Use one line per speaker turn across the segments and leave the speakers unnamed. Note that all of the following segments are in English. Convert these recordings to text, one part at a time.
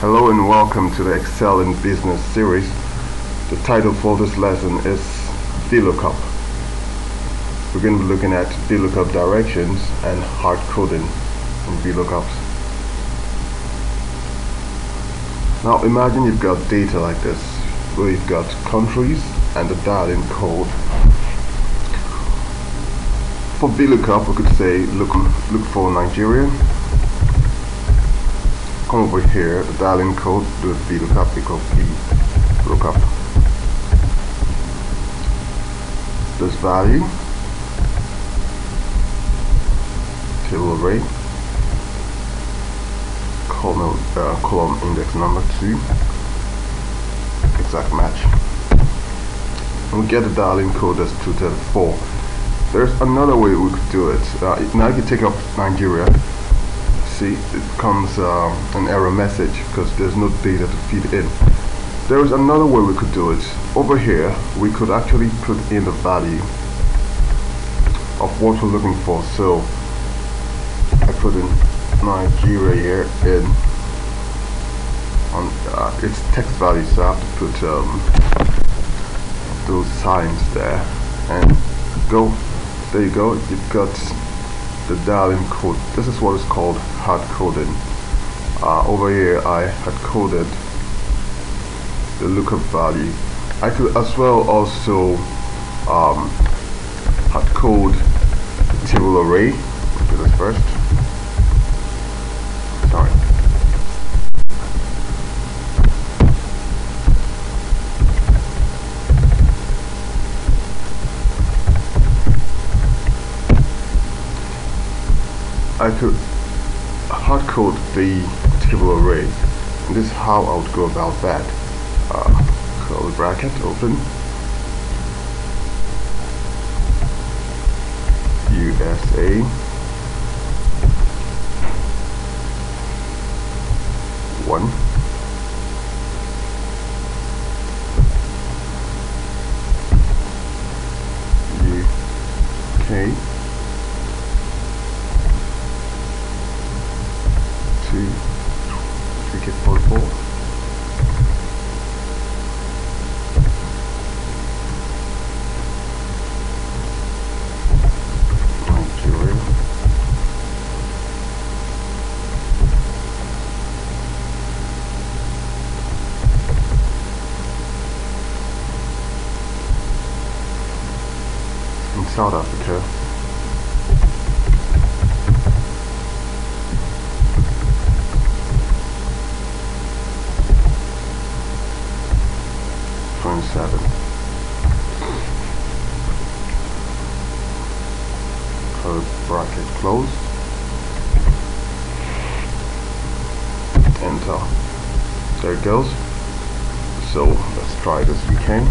Hello and welcome to the Excel in Business series. The title for this lesson is VLOOKUP. We're going to be looking at VLOOKUP directions and hard coding in VLOOKUPs. Now imagine you've got data like this where you've got countries and the dialing code. For VLOOKUP we could say look, look for Nigeria over here, the dialing code, do VLOOKUP equal P lookup. This value, table array, column, uh, column index number 2, exact match. And we get the dialing code as 234. There's another way we could do it. Uh, now you take up Nigeria, see it comes uh, an error message because there's no data to feed in. There is another way we could do it. Over here we could actually put in the value of what we're looking for. So I put in Nigeria here in on uh, its text value so I have to put um, those signs there and go. There you go. You've got the dialing code. This is what is called hard coding. Uh, over here I had coded the lookup value. I could as well also um, hard code the table array. do this first. I could hard code the table array and this is how I would go about that. Uh, curly bracket open. USA one. UK to get purple Nigeria in South Africa seven. Close bracket closed. Enter. There it goes. So let's try this can.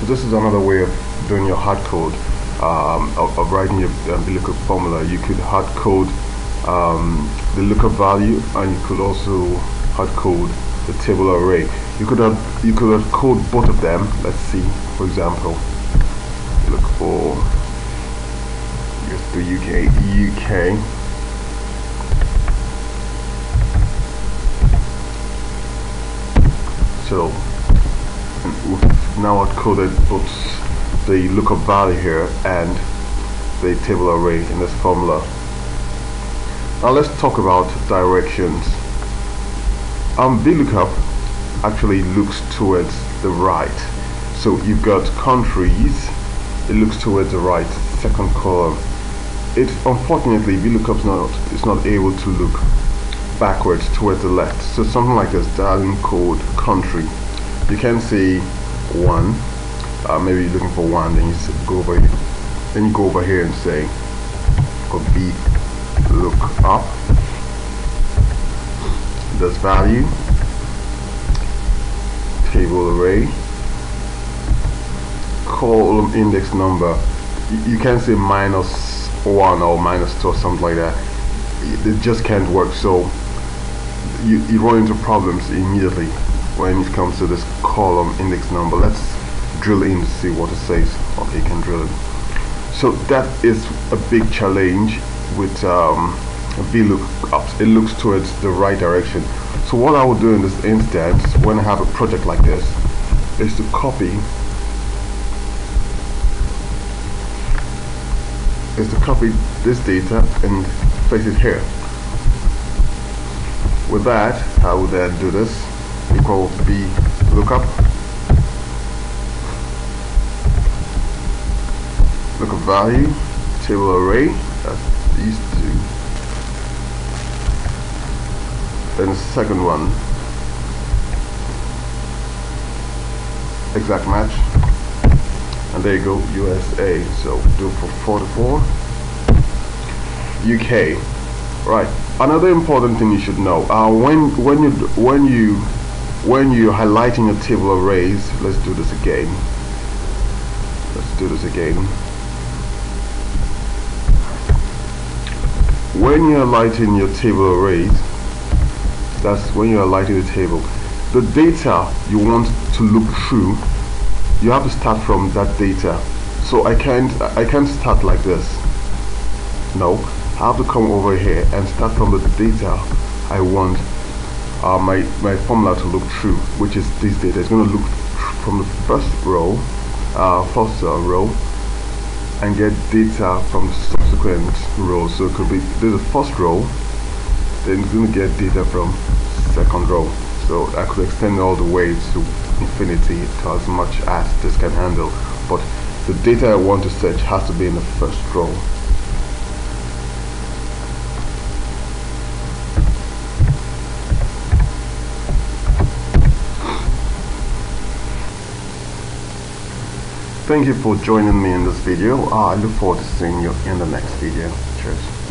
So this is another way of doing your hard code um, of, of, writing your um, lookup formula. You could hard code um, the lookup value and you could also hard code the table array you could have you could have code both of them let's see for example look for just the UK UK so now I've coded both the lookup value here and the table array in this formula. Now let's talk about directions. Um, VLOOKUP actually looks towards the right. So you've got countries it looks towards the right second column. It unfortunately VLOOKUP's not it's not able to look backwards towards the left. So something like this dialing code country. You can see one uh, maybe you're looking for one then you go over here. Then you go over here and say go B look up. This value table array column index number you can't say minus one or minus two or something like that. It just can't work so you, you run into problems immediately when it comes to this column index number. Let's drill in to see what it says. Okay you can drill in. So that is a big challenge with um, VLOOKUPs it looks towards the right direction. So what I will do in this instance when I have a project like this is to copy is to copy this data and place it here. With that I will then do this equal b lookup lookup value table array that's these two. Then the second one. Exact match. And there you go USA so do it for 44 UK right. Another important thing you should know uh, when when you when you when you're highlighting a table arrays let's do this again. Let's do this again when you're lighting your table arrays that's when you're lighting the table. The data you want to look through you have to start from that data. So I can't I can't start like this. No I have to come over here and start from the data I want uh, my, my formula to look through, which is this data. It's going to look from the first row, uh, first uh, row, and get data from subsequent rows. So it could be there's a first row, then it's going to get data from second row. So I could extend all the way to infinity to as much as this can handle. But the data I want to search has to be in the first row. Thank you for joining me in this video. I look forward to seeing you in the next video. Cheers.